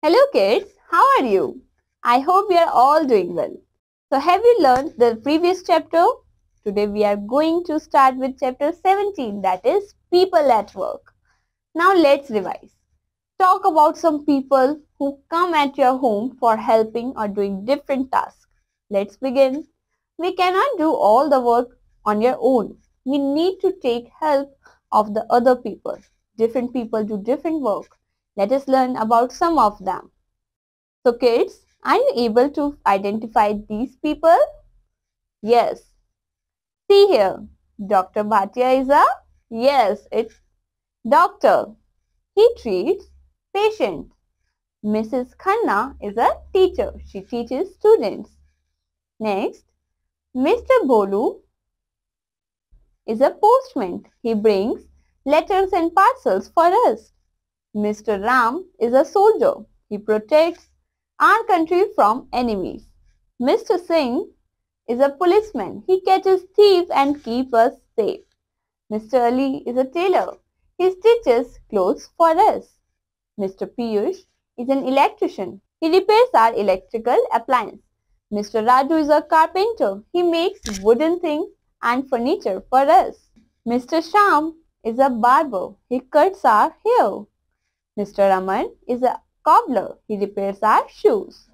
Hello kids, how are you? I hope you are all doing well. So have you learned the previous chapter? Today we are going to start with chapter 17 that is people at work. Now let's revise. Talk about some people who come at your home for helping or doing different tasks. Let's begin. We cannot do all the work on your own. We need to take help of the other people. Different people do different work let us learn about some of them. So kids, are you able to identify these people? Yes. See here, Dr. Bhatia is a, yes, it's doctor. He treats patients. Mrs. Khanna is a teacher. She teaches students. Next, Mr. Bolu is a postman. He brings letters and parcels for us. Mr. Ram is a soldier. He protects our country from enemies. Mr. Singh is a policeman. He catches thieves and keeps us safe. Mr. Ali is a tailor. He stitches clothes for us. Mr. Piyush is an electrician. He repairs our electrical appliance. Mr. Raju is a carpenter. He makes wooden things and furniture for us. Mr. Sham is a barber. He cuts our hair. Mr. Raman is a cobbler. He repairs our shoes.